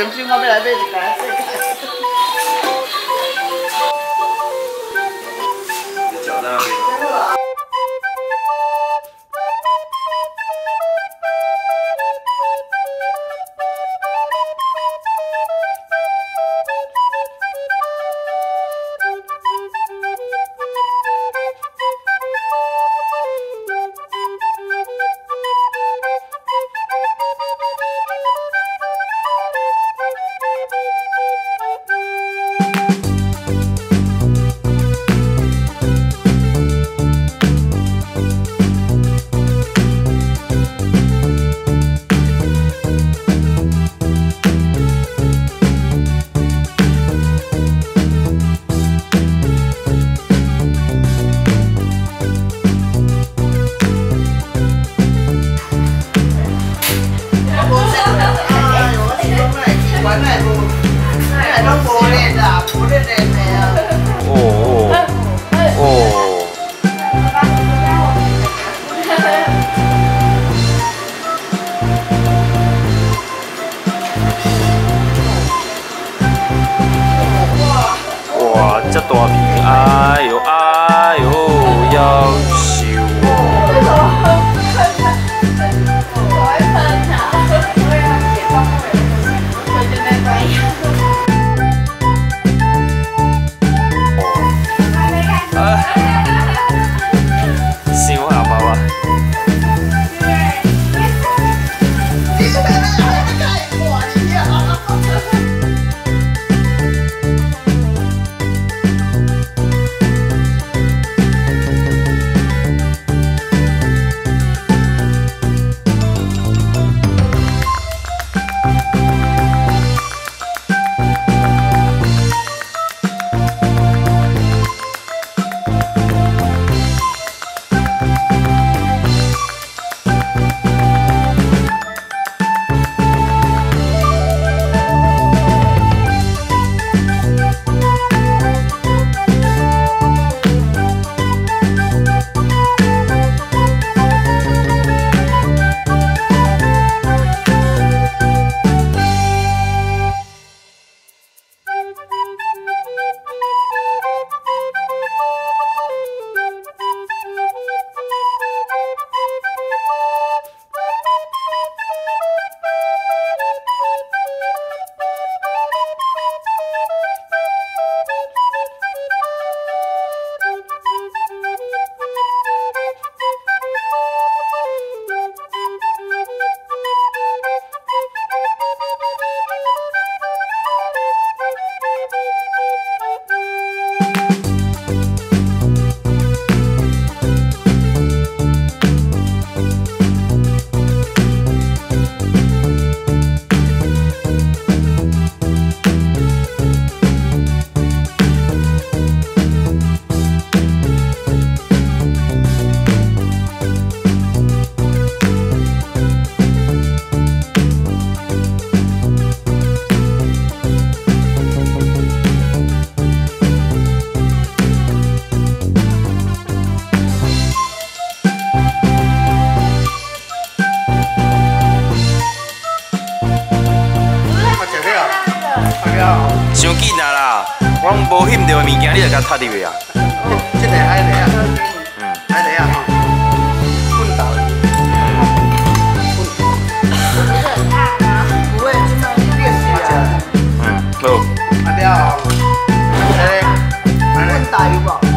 平时我要来买一家哦哦哦。哇，这大片，哎呦上紧啦啦，我无欠到的物件，你就甲插入去啊。这个爱来啊，爱来啊，奋斗。好，阿彪，来来，来来打一。